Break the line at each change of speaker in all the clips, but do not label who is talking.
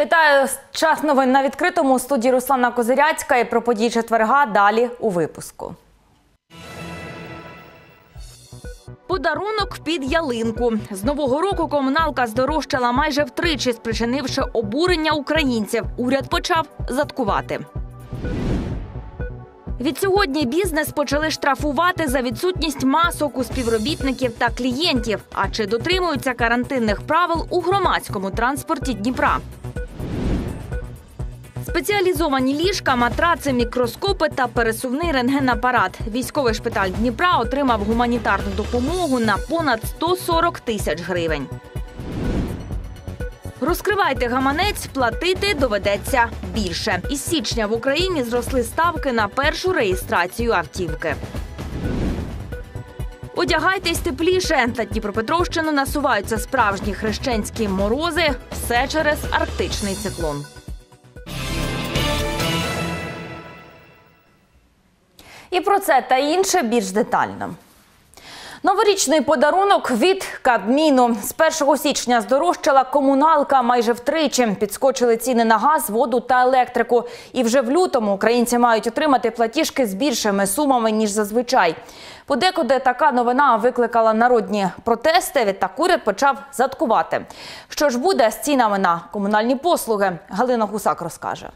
Вітаю час новин на відкритому У студії Руслана Козиряцька і про події четверга. Далі у випуску. Подарунок під ялинку з нового року комуналка здорожчала майже втричі, спричинивши обурення українців. Уряд почав заткувати. Відсьогодні бізнес почали штрафувати за відсутність масок у співробітників та клієнтів. А чи дотримуються карантинних правил у громадському транспорті Дніпра? Спеціалізовані ліжка, матраци, мікроскопи та пересувний рентгенапарат. Військовий шпиталь Дніпра отримав гуманітарну допомогу на понад 140 тисяч гривень. Розкривайте гаманець, платити доведеться більше. Із січня в Україні зросли ставки на першу реєстрацію автівки. Одягайтесь тепліше. На Дніпропетровщину насуваються справжні хрещенські морози. Все через арктичний циклон. І про це та інше більш детально. Новорічний подарунок від Кабміну з 1 січня здорожчала комуналка майже втричі. Підскочили ціни на газ, воду та електрику. І вже в лютому українці мають отримати платіжки з більшими сумами ніж зазвичай. Подекуди така новина викликала народні протести. Відтак уряд почав заткувати. Що ж буде з цінами на комунальні послуги? Галина Гусак розкаже.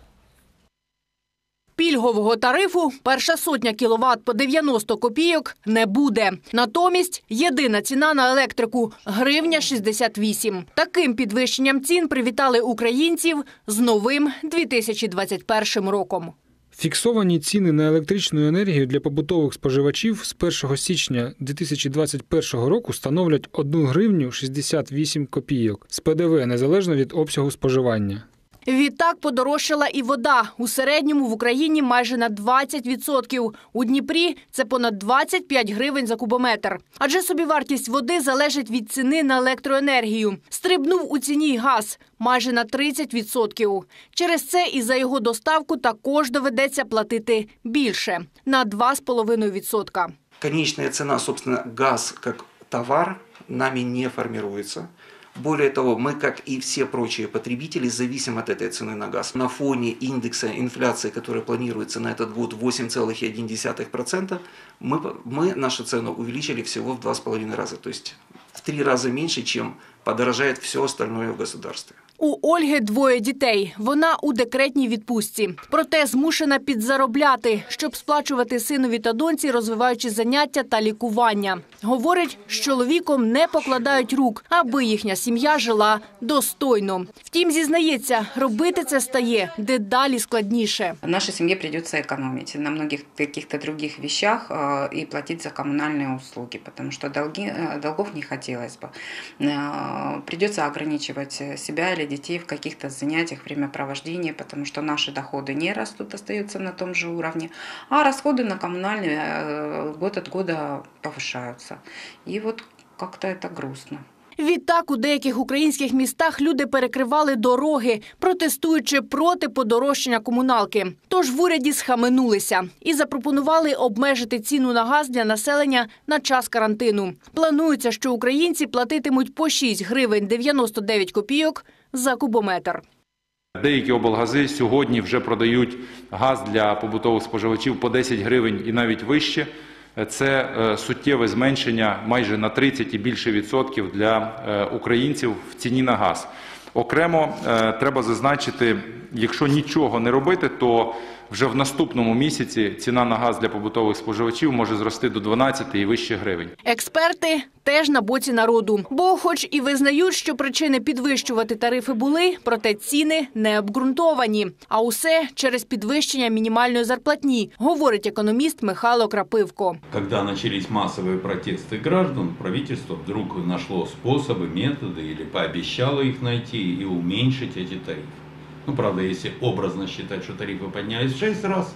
Пільгового тарифу перша сотня кіловат по 90 копійок не буде. Натомість єдина ціна на електрику гривня 68. Таким підвищенням цін привітали українців з новим 2021 роком.
Фіксовані ціни на електричну енергію для побутових споживачів з 1 січня 2021 року становлять 1 гривню 68 копійок з ПДВ незалежно від обсягу споживання.
Відтак подорожчала і вода. У середньому в Україні майже на 20%. У Дніпрі це понад 25 гривень за кубометр. Адже собівартість води залежить від ціни на електроенергію. Стрибнув у ціні газ майже на 30%. Через це і за його доставку також доведеться платити більше на 2,5%.
Конечная цена, собственно, газ как товар нами не формируется. Более того, мы, как и все прочие потребители, зависим от этой цены на газ. На фоне индекса инфляции, который планируется на этот год 8,1%, мы, мы нашу цену увеличили всего в 2,5 раза. То есть в три раза меньше, чем подорожает все остальное в государстве.
У Ольги двоє дітей. Вона у декретній відпустці. Проте змушена підзаробляти, щоб сплачувати синові та доньці, розвиваючи заняття та лікування. Говорить, з чоловіком не покладають рук, аби їхня сім'я жила достойно. Втім, зізнається, робити це стає дедалі складніше.
Нашей семье придется экономить на многих каких-то других вещах э, и платить за коммунальные услуги, потому что долги, э, долгов не хотелось бы. Э, Придется ограничивать себя или детей в каких-то занятиях, времяпровождении, потому что наши доходы не растут, остаются на том же уровне, а расходы на коммунальные э, год от года повышаются. И вот как-то это грустно.
Відтак у деяких українських містах люди перекривали дороги, протестуючи проти подорожчання комуналки. Тож в уряді схаменулися і запропонували обмежити ціну на газ для населення на час карантину. Планується, що українці платитимуть по 6 гривень 99 копійок за кубометр.
Деякі облгази сьогодні вже продають газ для побутових споживачів по 10 гривень і навіть вище. Це е, суттєве зменшення майже на 30 і більше відсотків для е, українців в ціні на газ. Окремо е, треба зазначити, якщо нічого не робити, то вже в наступному місяці ціна на газ для побутових споживачів може зрости до 12 і вище гривень.
Експерти теж на боці народу, бо, хоч і визнають, що причини підвищувати тарифи були, проте ціни не обґрунтовані. А усе через підвищення мінімальної зарплатні, говорить економіст Михайло Крапивко.
Когда начались массовые протесты граждан, правительство вдруг нашло способы, методы или пообещало их найти и уменьшить эти тарифы. Ну, правда, если образно считать, что тарифы поднялись в 6 раз,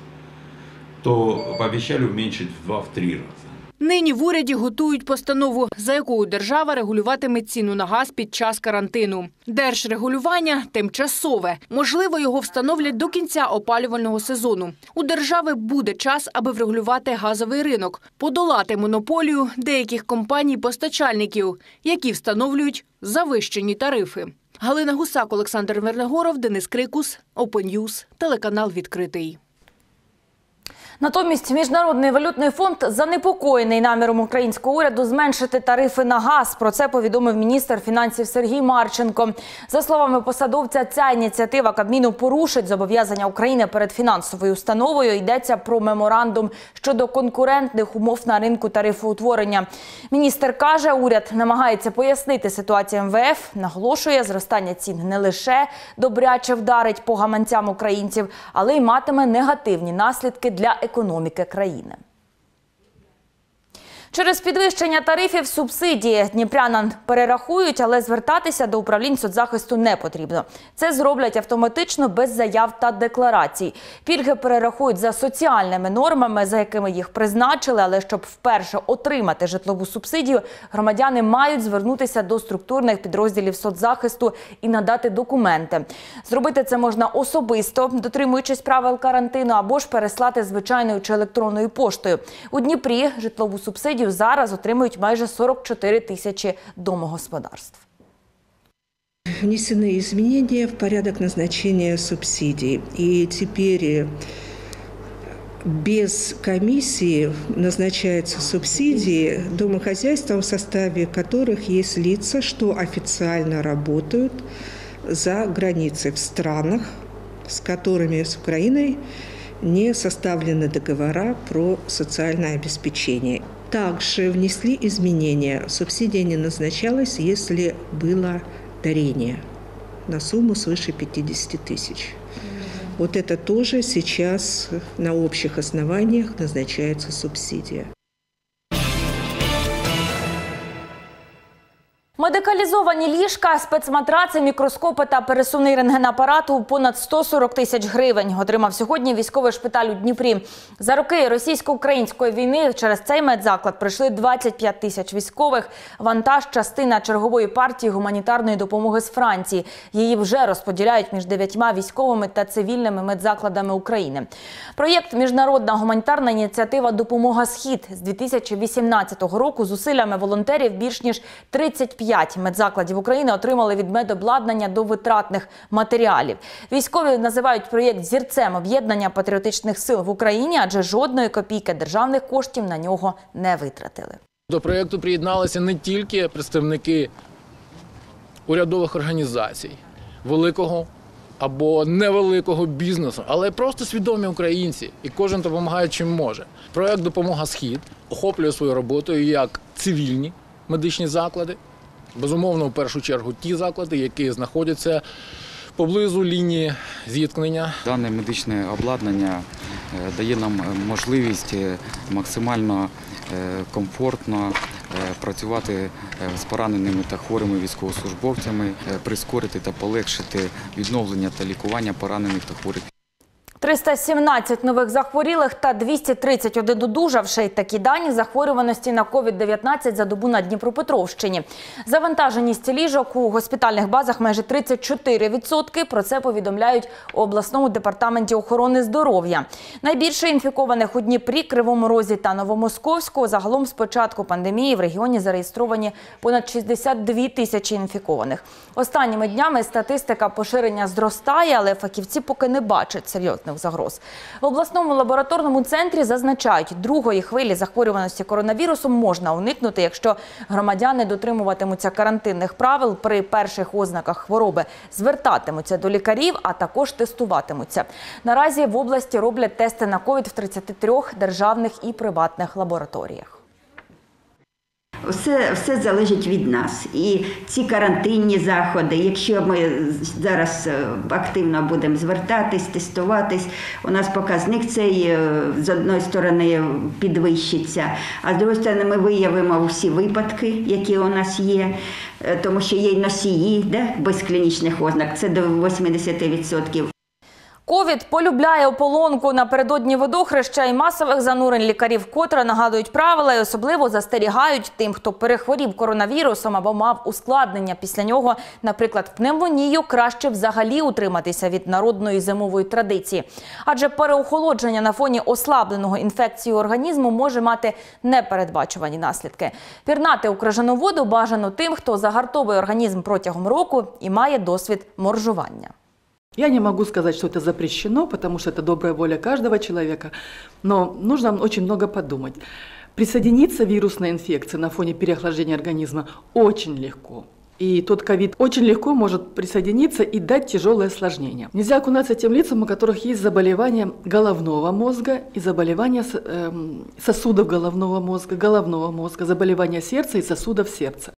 то пообещали уменьшить в 2-3 раза.
Нині в уряді готують постанову, за якою держава регулюватиме ціну на газ під час карантину. Держрегулювання тимчасове. Можливо, його встановлять до кінця опалювального сезону. У держави буде час, аби врегулювати газовий ринок, подолати монополію деяких компаній-постачальників, які встановлюють завищені тарифи. Галина Гусак, Олександр Вернегоров, Денис Крикус, Open телеканал відкритий.
Натомість міжнародний валютний фонд занепокоєний наміром українського уряду зменшити тарифи на газ. Про це повідомив міністр фінансів Сергій Марченко. За словами посадовця, ця ініціатива Кабміну порушить зобов'язання України перед фінансовою установою. Йдеться про меморандум щодо конкурентних умов на ринку тарифоутворення. Міністр каже, уряд намагається пояснити ситуацію МВФ. Наголошує, зростання цін не лише добряче вдарить по гаманцям українців, але й матиме негативні наслідки для економіки країни. Через підвищення тарифів субсидії дніпрянам перерахують, але звертатися до управлінь соцзахисту не потрібно. Це зроблять автоматично без заяв та декларацій. Пільги перерахують за соціальними нормами, за якими їх призначили. Але щоб вперше отримати житлову субсидію, громадяни мають звернутися до структурних підрозділів соцзахисту і надати документи. Зробити це можна особисто, дотримуючись правил карантину, або ж переслати звичайною чи електронною поштою. У Дніпрі житлову субсидію зараз отримують майже 44 тисячі домогосподарств.
Внесены изменения в порядок назначения субсидий. И теперь э, без комиссии назначаются субсидии домохозяйствам, в составе которых есть лица, что официально работают за границей в странах, с которыми с Украиной не составлены договора про социальное обеспечение. Также внесли изменения. Субсидия не назначалась, если было дарение на сумму свыше 50 тысяч. Вот это тоже сейчас на общих основаниях назначается субсидия.
Медикалізовані ліжка, спецматраци, мікроскопи та пересувний рентгенапарат у понад 140 тисяч гривень отримав сьогодні військовий шпиталь у Дніпрі. За роки російсько-української війни через цей медзаклад прийшли 25 тисяч військових. Вантаж – частина чергової партії гуманітарної допомоги з Франції. Її вже розподіляють між дев'ятьма військовими та цивільними медзакладами України. Проєкт «Міжнародна гуманітарна ініціатива Допомога Схід» з 2018 року зусиллями волонтерів більш ніж 35 медзакладів України отримали від медобладнання до витратних матеріалів. Військові називають проєкт зірцем об'єднання патріотичних сил в Україні, адже жодної копійки державних коштів на нього не витратили.
До проєкту приєдналися не тільки представники урядових організацій, великого або невеликого бізнесу, але й просто свідомі українці, і кожен допомагає чим може. Проєкт Допомога Схід охоплює свою роботою як цивільні медичні заклади, безумовно, в першу чергу ті заклади, які знаходяться поблизу лінії зіткнення.
Дане медичне обладнання е, дає нам е, можливість е, максимально комфортно працювати з пораненими та хворими військовослужбовцями, прискорити та полегшити відновлення та лікування поранених та хворих
317 нових захворілих та 231 одужавших. Такі дані захворюваності на COVID-19 за добу на Дніпропетровщині. Завантаженість ліжок у госпітальних базах майже 34%. Про це повідомляють у обласному департаменті охорони здоров'я. Найбільше інфікованих у Дніпрі, Кривому Розі та Новомосковську. Загалом з початку пандемії в регіоні зареєстровані понад 62 тисячі інфікованих. Останніми днями статистика поширення зростає, але фахівці поки не бачать серйозних загроз. В обласному лабораторному центрі зазначають, другої хвилі захворюваності коронавірусом можна уникнути, якщо громадяни дотримуватимуться карантинних правил при перших ознаках хвороби, звертатимуться до лікарів, а також тестуватимуться. Наразі в області роблять тести на ковід в 33 державних і приватних лабораторіях.
Все, все залежить від нас. І ці карантинні заходи, якщо ми зараз е, активно будемо звертатись, тестуватись, у нас показник цей е, з одної сторони підвищиться, а з другої сторони ми виявимо всі випадки, які у нас є, е, тому що є й носії да, без клінічних ознак, це до 80%.
Ковід полюбляє ополонку напередодні водохреща і масових занурень лікарів вкотре нагадують правила і особливо застерігають тим, хто перехворів коронавірусом або мав ускладнення після нього, наприклад, пневмонію, краще взагалі утриматися від народної зимової традиції. Адже переохолодження на фоні ослабленого інфекцією організму може мати непередбачувані наслідки. Пірнати у крижану воду бажано тим, хто загартовує організм протягом року і має досвід моржування.
Я не могу сказать, что это запрещено, потому что это добрая воля каждого человека, но нужно очень много подумать. Присоединиться вирусной инфекции на фоне переохлаждения организма очень легко. И тот ковид очень легко может присоединиться и дать тяжелые осложнения. Нельзя окунаться тем лицам, у которых есть заболевания головного мозга и заболевания эм, сосудов головного мозга, головного мозга, заболевания сердца и сосудов сердца.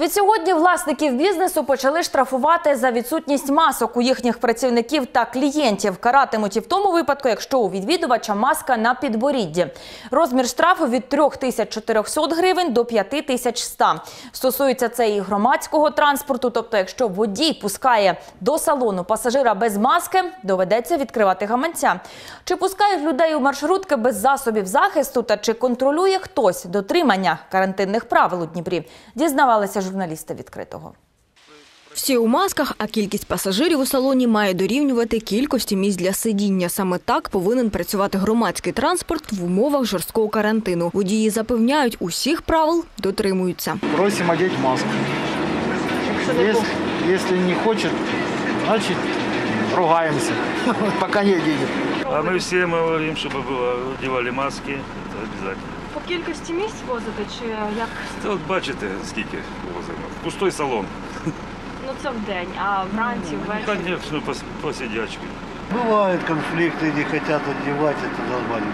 Відсьогодні власників бізнесу почали штрафувати за відсутність масок у їхніх працівників та клієнтів. Каратимуть і в тому випадку, якщо у відвідувача маска на підборідді. Розмір штрафу від 3400 гривень до 5100. Стосується це і громадського транспорту. Тобто, якщо водій пускає до салону пасажира без маски, доведеться відкривати гаманця. Чи пускають людей у маршрутки без засобів захисту та чи контролює хтось дотримання карантинних правил у Дніпрі? Дізнавалися журналісти відкритого.
Всі у масках, а кількість пасажирів у салоні має дорівнювати кількості місць для сидіння. Саме так повинен працювати громадський транспорт в умовах жорсткого карантину. Водії запевняють, усіх правил дотримуються.
Просим одеть маску. Если, если не хочет, значит ругаемся, пока не оденет.
А ми всім говоримо, щоб було, одягали маски, це обов'язково.
По кількості місць возите чи як?
Це от бачите, скільки Пустой салон.
Ну це в день, а вранці, ввечері.
Звісно, по, по сидячки.
Бывают конфликты, не хотят одевать, это нормально.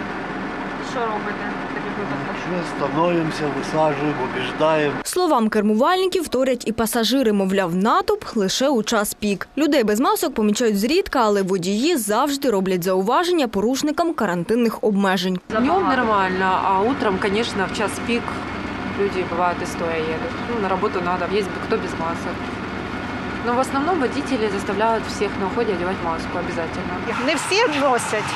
Що робите в таких випадках?
Мы становимся, высаживаем, убеждаем.
Словам кермувальників вторять і пасажири, мовляв, натовп лише у час пік. Людей без масок помічають зрідка, але водії завжди роблять зауваження порушникам карантинних обмежень.
Днем нормально, а утром, конечно, в час пик люди бывают и стоя едут. Ну, на работу надо, есть кто без масок. Но в основном водители заставляют всех на уходе одевать маску обязательно.
Не всі носять.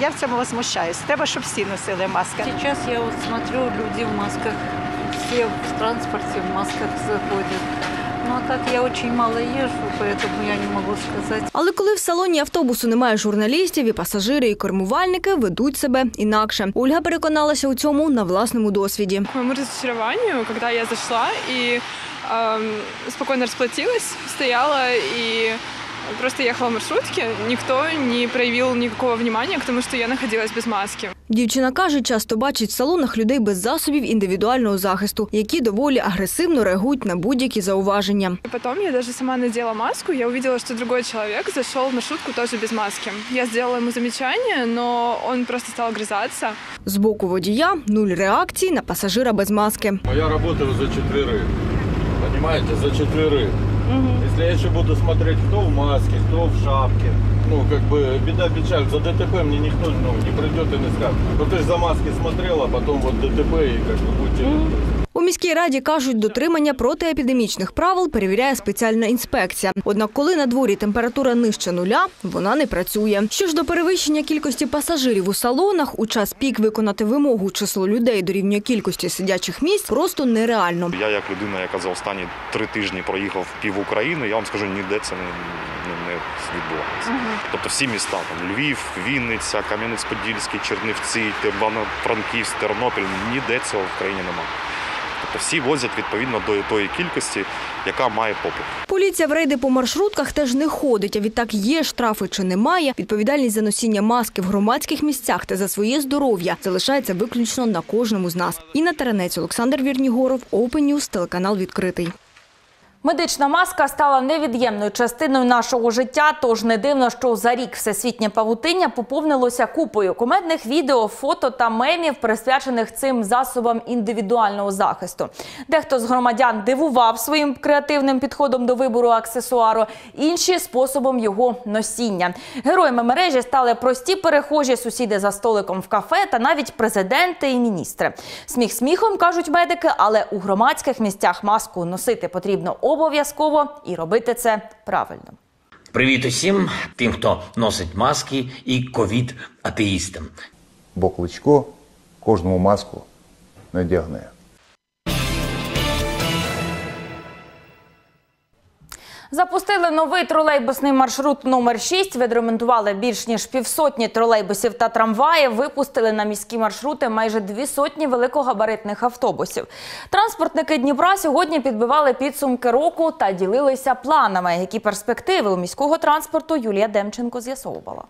Я в цьому возмущаюсь. Треба, щоб всі носили маски.
Сейчас я вот смотрю, люди в масках, все в транспорте в масках заходят. Ну а так я очень мало езжу, поэтому я не могу сказать.
Але коли в салоні автобусу немає журналістів, і пасажири, і кормувальники ведуть себе інакше. Ольга переконалася у цьому на власному досвіді.
Моєму розчаруванню, коли я зайшла і ем, спокійно розплатилась, стояла и просто ехала в маршрутке, никто не проявил никакого внимания к тому, что я находилась без маски.
Дівчина каже, часто бачить в салонах людей без засобів індивідуального захисту, які доволі агресивно реагують на будь-які зауваження.
И потом я даже сама надела маску, я увидела, что другой человек зашел в маршрутку тоже без маски. Я сделала ему замечание, но он просто стал огрызаться.
З боку водія нуль реакцій на пасажира без маски.
Я работаю за четверых. Понимаете, за четверых. Если я еще буду смотреть, кто в маске, кто в шапке, ну, как бы, беда печаль, за ДТП мне никто ну, не придет и не скажет. Ну, ты же за маски смотрел, а потом вот ДТП и как бы будьте...
У міській раді кажуть, дотримання протиепідемічних правил перевіряє спеціальна інспекція. Однак, коли на дворі температура нижче нуля, вона не працює. Що ж до перевищення кількості пасажирів у салонах, у час пік виконати вимогу число людей дорівнює кількості сидячих місць просто нереально.
Я як людина, яка за останні три тижні проїхав пів України, я вам скажу, ніде це не, відбувається. Тобто всі міста там Львів, Вінниця, Кам'янець-Подільський, Чернівці, Івано-Франківськ, Тернопіль ніде цього в країні немає. Тобто всі возять відповідно до тої кількості, яка має попит.
Поліція в рейди по маршрутках теж не ходить. А відтак є штрафи чи немає. Відповідальність за носіння маски в громадських місцях та за своє здоров'я залишається виключно на кожному з нас. Інна Таранець, Олександр Вірнігоров, Open News, телеканал відкритий.
Медична маска стала невід'ємною частиною нашого життя, тож не дивно, що за рік всесвітнє павутиння поповнилося купою кумедних відео, фото та мемів, присвячених цим засобам індивідуального захисту. Дехто з громадян дивував своїм креативним підходом до вибору аксесуару, інші способом його носіння. Героями мережі стали прості перехожі, сусіди за столиком в кафе та навіть президенти і міністри. Сміх сміхом кажуть медики, але у громадських місцях маску носити потрібно обов'язково і робити це правильно.
Привіт усім тим, хто носить маски, і ковід-атеїстам.
Бо Кличко кожному маску надягне.
Запустили новий тролейбусний маршрут номер 6 Відремонтували більш ніж півсотні тролейбусів та трамваїв. Випустили на міські маршрути майже дві сотні великогабаритних автобусів. Транспортники Дніпра сьогодні підбивали підсумки року та ділилися планами. Які перспективи у міського транспорту Юлія Демченко з'ясовувала.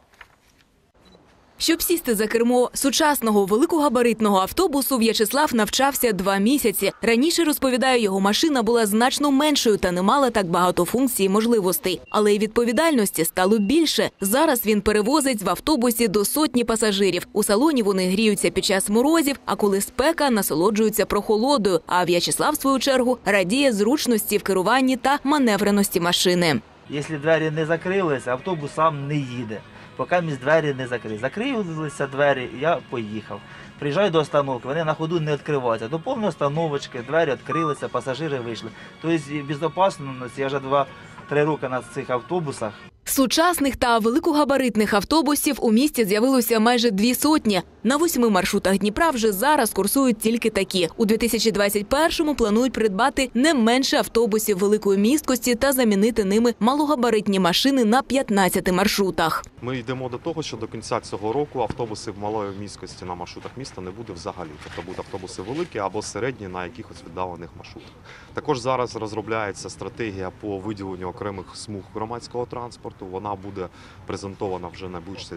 Щоб сісти за кермо сучасного великогабаритного автобусу, В'ячеслав навчався два місяці. Раніше розповідає, його машина була значно меншою та не мала так багато функцій і можливостей. Але й відповідальності стало більше. Зараз він перевозить в автобусі до сотні пасажирів. У салоні вони гріються під час морозів, а коли спека насолоджуються прохолодою. А В'ячеслав, в свою чергу, радіє зручності в керуванні та маневреності машини.
Якщо двері не закрилися, автобус сам не їде. Поки місь двері не закрив. Закрилися двері, я поїхав. Приїжджаю до остановки, вони на ходу не відкриваються. До повної остановочки двері відкрилися, пасажири вийшли. Тобто безпечно, я вже два-три роки на цих автобусах.
Сучасних та великогабаритних автобусів у місті з'явилося майже дві сотні. На восьми маршрутах Дніпра вже зараз курсують тільки такі. У 2021-му планують придбати не менше автобусів великої місткості та замінити ними малогабаритні машини на 15 маршрутах.
Ми йдемо до того, що до кінця цього року автобусів малої міськості на маршрутах міста не буде взагалі. Тобто будуть автобуси великі або середні на якихось віддалених маршрутах. Також зараз розробляється стратегія по виділенню окремих смуг громадського транспорту. Вона буде презентована вже найближчі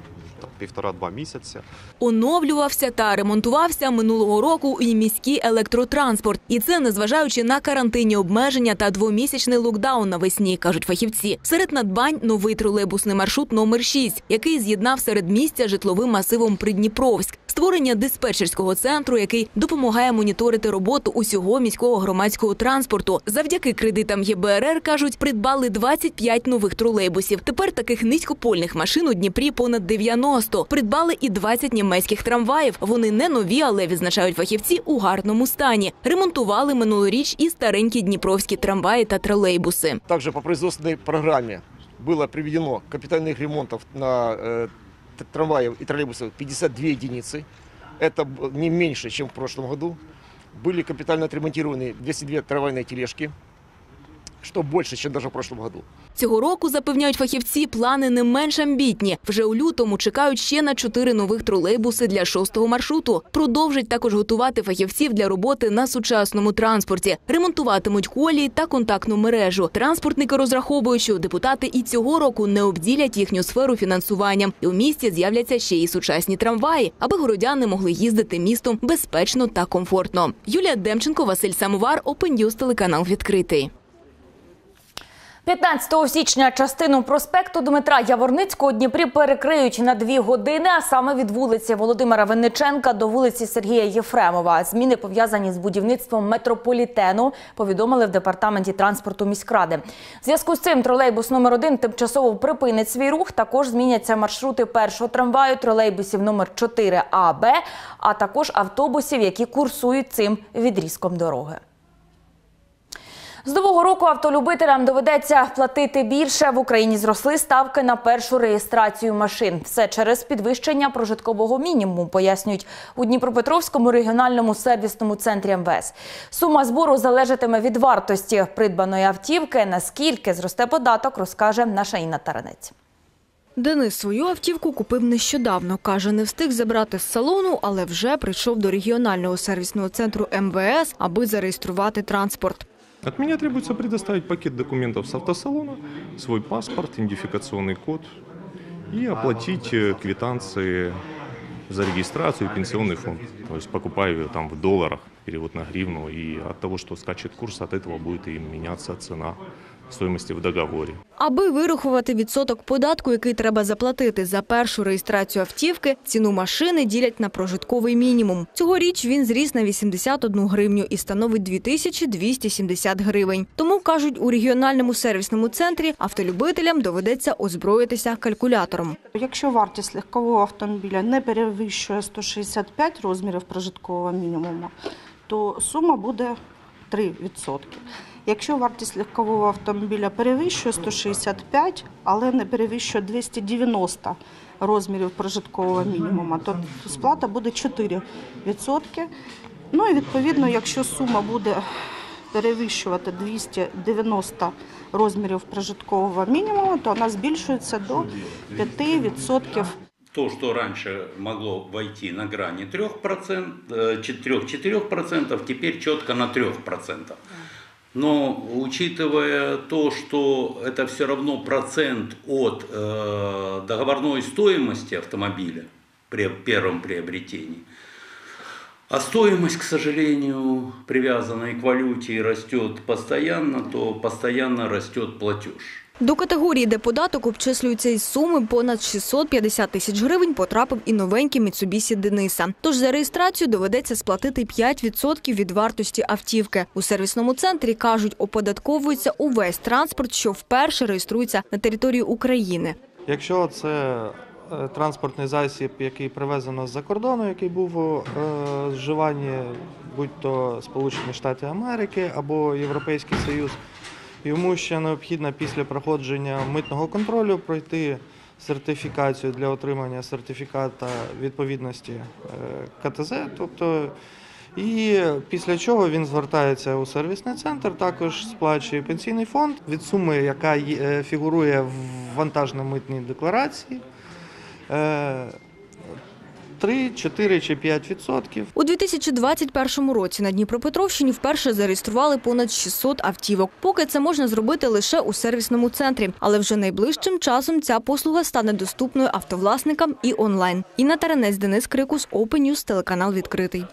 півтора-два місяці.
Оновлювався та ремонтувався минулого року і міський електротранспорт. І це незважаючи на карантинні обмеження та двомісячний локдаун навесні, кажуть фахівці. Серед надбань новий тролейбусний маршрут номер 6, який з'єднав серед місця житловим масивом Придніпровськ. Створення диспетчерського центру, який допомагає моніторити роботу усього міського громадського транспорту. Завдяки кредитам ЄБРР кажуть, придбали 25 нових тролейбусів. Тепер таких низькопольних машин у Дніпрі понад 90. Придбали і 20 німецьких трамваїв. Вони не нові, але відзначають фахівці у гарному стані. Ремонтували минулоріч і старенькі дніпровські трамваї та тролейбуси.
Также по производственной программе было приведено капитальных ремонтов на э, т- трамваев и троллейбусов 52 единицы. Это б- не меньше, чем в прошлом году. Были капитально отремонтированы 202 трамвайные тележки, что больше, чем даже в прошлом году.
Цього року запевняють фахівці, плани не менш амбітні. Вже у лютому чекають ще на чотири нових тролейбуси для шостого маршруту. Продовжать також готувати фахівців для роботи на сучасному транспорті. Ремонтуватимуть колії та контактну мережу. Транспортники розраховують, що депутати і цього року не обділять їхню сферу фінансуванням. І у місті з'являться ще й сучасні трамваї, аби городяни могли їздити містом безпечно та комфортно. Юлія Демченко, Василь Самовар, News, телеканал відкритий.
15 січня частину проспекту Дмитра Яворницького Дніпрі перекриють на дві години, а саме від вулиці Володимира Винниченка до вулиці Сергія Єфремова. Зміни пов'язані з будівництвом метрополітену, повідомили в департаменті транспорту міськради. В зв'язку з цим тролейбус номер 1 тимчасово припинить свій рух. Також зміняться маршрути першого трамваю, тролейбусів номер 4 А, Б, а також автобусів, які курсують цим відрізком дороги. З нового року автолюбителям доведеться платити більше. В Україні зросли ставки на першу реєстрацію машин. Все через підвищення прожиткового мінімуму, пояснюють у Дніпропетровському регіональному сервісному центрі МВС. Сума збору залежатиме від вартості придбаної автівки. Наскільки зросте податок, розкаже наша Інна Таранець.
Денис свою автівку купив нещодавно. Каже, не встиг забрати з салону, але вже прийшов до регіонального сервісного центру МВС, аби зареєструвати транспорт.
От меня требуется предоставить пакет документов с автосалона, свой паспорт, идентификационный код и оплатить э, квитанции за регистрацию и пенсионный фонд. То есть покупаю ее там в долларах, перевод на гривну, и от того, что скачет курс, от этого будет и меняться цена стоимости в договоре.
Аби вирахувати відсоток податку, який треба заплатити за першу реєстрацію автівки, ціну машини ділять на прожитковий мінімум. Цьогоріч він зріс на 81 гривню і становить 2270 гривень. Тому, кажуть, у регіональному сервісному центрі автолюбителям доведеться озброїтися калькулятором.
Якщо вартість легкового автомобіля не перевищує 165 розмірів прожиткового мінімуму, то сума буде 3%. Якщо вартість легкового автомобіля перевищує 165, але не перевищує 290 розмірів прожиткового мінімуму, то сплата буде 4%. Ну і відповідно, якщо сума буде перевищувати 290 розмірів прожиткового мінімуму, то вона збільшується до 5%.
То, что раньше могло войти на грани 3%, э, 3-4%, теперь четко на 3%. Но учитывая то, что это все равно процент от э, договорной стоимости автомобиля при первом приобретении, а стоимость, к сожалению, привязанная к валюте растет постоянно, то постоянно растет платеж.
До категорії, де податок обчислюється із суми понад 650 тисяч гривень, потрапив і новенький Mitsubishi Дениса. Тож за реєстрацію доведеться сплатити 5% від вартості автівки. У сервісному центрі кажуть, оподатковується увесь транспорт, що вперше реєструється на території України.
Якщо це е, транспортний засіб, який привезено з-за кордону, який був у е, зживанні, будь-то Сполучені Штати Америки або Європейський Союз, йому ще необхідно після проходження митного контролю пройти сертифікацію для отримання сертифіката відповідності е, КТЗ, тобто і після чого він звертається у сервісний центр, також сплачує пенсійний фонд від суми, яка е, фігурує в вантажно-митній декларації. Е, 3, 4 чи 5 відсотків.
У 2021 році на Дніпропетровщині вперше зареєстрували понад 600 автівок. Поки це можна зробити лише у сервісному центрі, але вже найближчим часом ця послуга стане доступною автовласникам і онлайн. Інна Таранець, Денис Крикус, Open News, телеканал відкритий.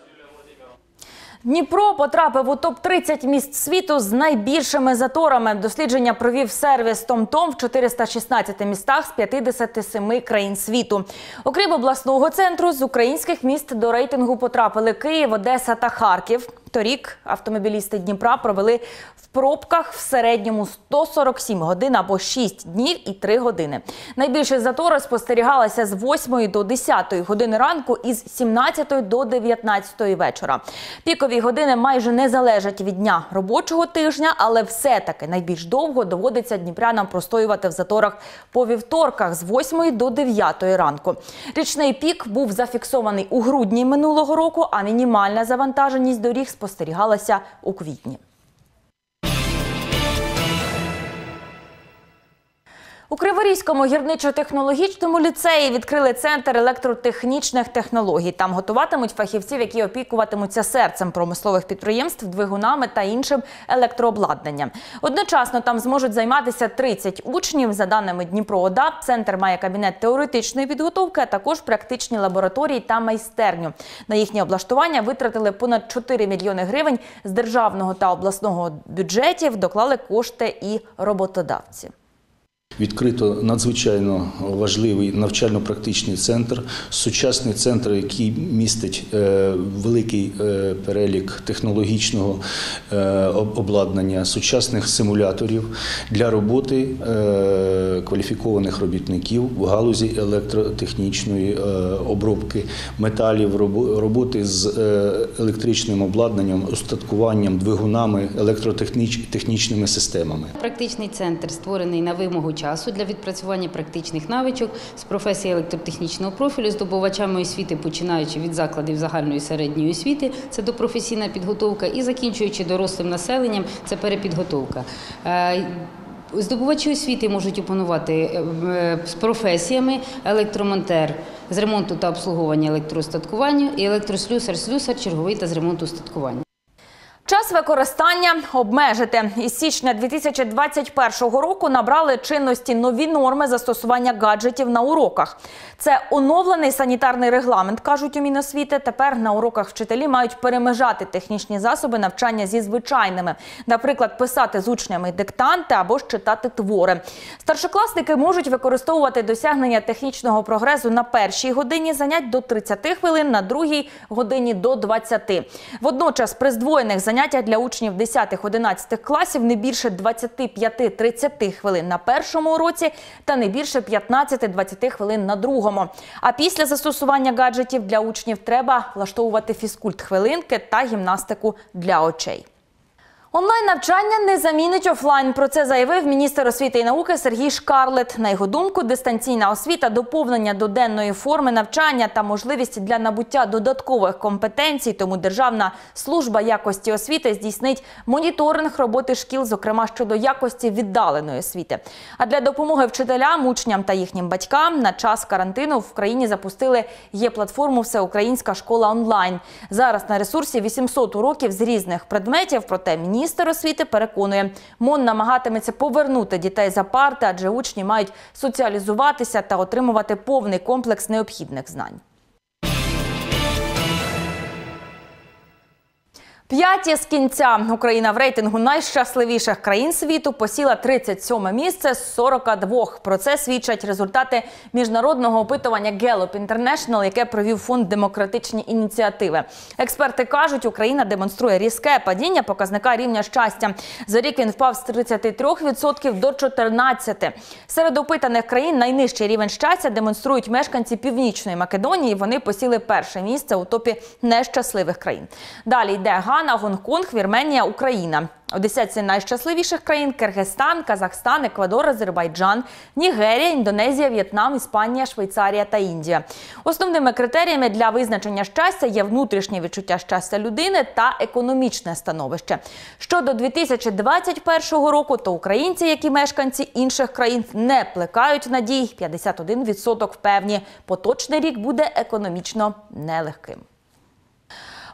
Дніпро потрапив у топ-30 міст світу з найбільшими заторами. Дослідження провів сервіс TomTom в 416 містах з 57 країн світу. Окрім обласного центру, з українських міст до рейтингу потрапили Київ, Одеса та Харків. Торік автомобілісти Дніпра провели в пробках в середньому 147 годин або 6 днів і 3 години. Найбільше затори спостерігалися з 8 до 10 години ранку і з 17 до 19 вечора. Пікові години майже не залежать від дня робочого тижня, але все-таки найбільш довго доводиться дніпрянам простоювати в заторах по вівторках з 8 до 9 ранку. Річний пік був зафіксований у грудні минулого року, а мінімальна завантаженість доріг спостерігалася у квітні. У Криворізькому гірничо-технологічному ліцеї відкрили центр електротехнічних технологій. Там готуватимуть фахівців, які опікуватимуться серцем промислових підприємств, двигунами та іншим електрообладнанням. Одночасно там зможуть займатися 30 учнів. За даними Дніпро ОДА, центр має кабінет теоретичної підготовки, а також практичні лабораторії та майстерню. На їхнє облаштування витратили понад 4 мільйони гривень з державного та обласного бюджетів. Доклали кошти і роботодавці.
Відкрито надзвичайно важливий навчально-практичний центр, сучасний центр, який містить е, великий е, перелік технологічного е, обладнання, сучасних симуляторів для роботи кваліфікованих робітників в галузі електротехнічної обробки металів, робо- роботи з електричним обладнанням, устаткуванням, двигунами, електротехнічними системами.
Практичний центр створений на вимогу часу для відпрацювання практичних навичок з професії електротехнічного профілю здобувачами освіти, починаючи від закладів загальної середньої освіти, це допрофесійна підготовка, і закінчуючи дорослим населенням, це перепідготовка. Е, Здобувачі освіти можуть опанувати е, з професіями електромонтер з ремонту та обслуговування електроустаткування і електрослюсар, слюсар, черговий та з ремонту устаткування.
Час використання обмежити. Із січня 2021 року набрали чинності нові норми застосування гаджетів на уроках. Це оновлений санітарний регламент, кажуть у Міносвіти. Тепер на уроках вчителі мають перемежати технічні засоби навчання зі звичайними. Наприклад, писати з учнями диктанти або ж читати твори. Старшокласники можуть використовувати досягнення технічного прогресу на першій годині занять до 30 хвилин, на другій годині до 20. Водночас при здвоєних заняттях для учнів 10-11 класів не більше 25-30 хвилин на першому уроці та не більше 15-20 хвилин на другому. А після застосування гаджетів для учнів треба влаштовувати фізкульт хвилинки та гімнастику для очей. Онлайн навчання не замінить офлайн. Про це заявив міністр освіти і науки Сергій Шкарлет. На його думку, дистанційна освіта, доповнення до денної форми навчання та можливість для набуття додаткових компетенцій. Тому Державна служба якості освіти здійснить моніторинг роботи шкіл, зокрема щодо якості віддаленої освіти. А для допомоги вчителям, учням та їхнім батькам на час карантину в країні запустили є платформу Всеукраїнська школа онлайн. Зараз на ресурсі 800 уроків з різних предметів. Проте міністр освіти переконує, МОН намагатиметься повернути дітей за парти, адже учні мають соціалізуватися та отримувати повний комплекс необхідних знань. П'яті з кінця Україна в рейтингу найщасливіших країн світу посіла 37 місце з 42. Про це свідчать результати міжнародного опитування Gallup International, яке провів фонд демократичні ініціативи. Експерти кажуть, Україна демонструє різке падіння показника рівня щастя. За рік він впав з 33% до 14%. Серед опитаних країн найнижчий рівень щастя демонструють мешканці Північної Македонії. Вони посіли перше місце у топі нещасливих країн. Далі йде Гана, Гонконг, Вірменія, Україна. У десятці найщасливіших країн Киргизстан, Казахстан, Еквадор, Азербайджан, Нігерія, Індонезія, В'єтнам, Іспанія, Швейцарія та Індія. Основними критеріями для визначення щастя є внутрішнє відчуття щастя людини та економічне становище. Щодо 2021 року, то українці, як і мешканці інших країн, не плекають надій. 51% певні. Поточний рік буде економічно нелегким.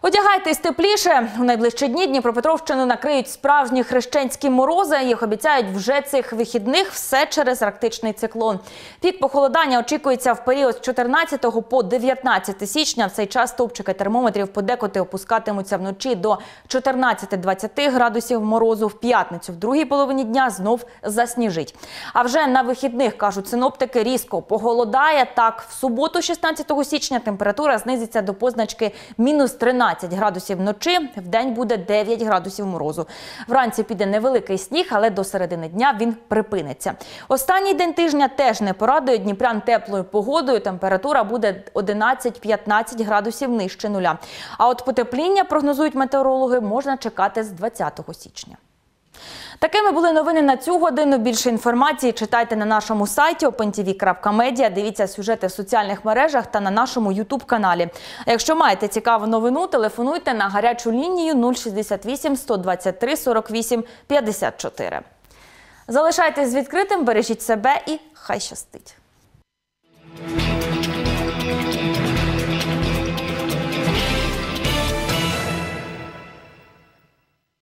Одягайтесь тепліше. У найближчі дні Дніпропетровщину накриють справжні хрещенські морози. Їх обіцяють вже цих вихідних все через арктичний циклон. Пік похолодання очікується в період з 14 по 19 січня. В цей час стовпчики термометрів подекуди опускатимуться вночі до 14-20 градусів морозу. В п'ятницю в другій половині дня знов засніжить. А вже на вихідних, кажуть синоптики, різко похолодає. Так, в суботу, 16 січня, температура знизиться до позначки мінус 13 градусів вночі. В день буде 9 градусів морозу. Вранці піде невеликий сніг, але до середини дня він припиниться. Останній день тижня теж не порадує Дніпрян теплою погодою. Температура буде 11-15 градусів нижче нуля. А от потепління, прогнозують метеорологи, можна чекати з 20 січня. Такими були новини на цю годину. Більше інформації читайте на нашому сайті opentv.media. Дивіться сюжети в соціальних мережах та на нашому Ютуб-каналі. А якщо маєте цікаву новину, телефонуйте на гарячу лінію 068 123 48 54. Залишайтесь з відкритим, бережіть себе і хай щастить.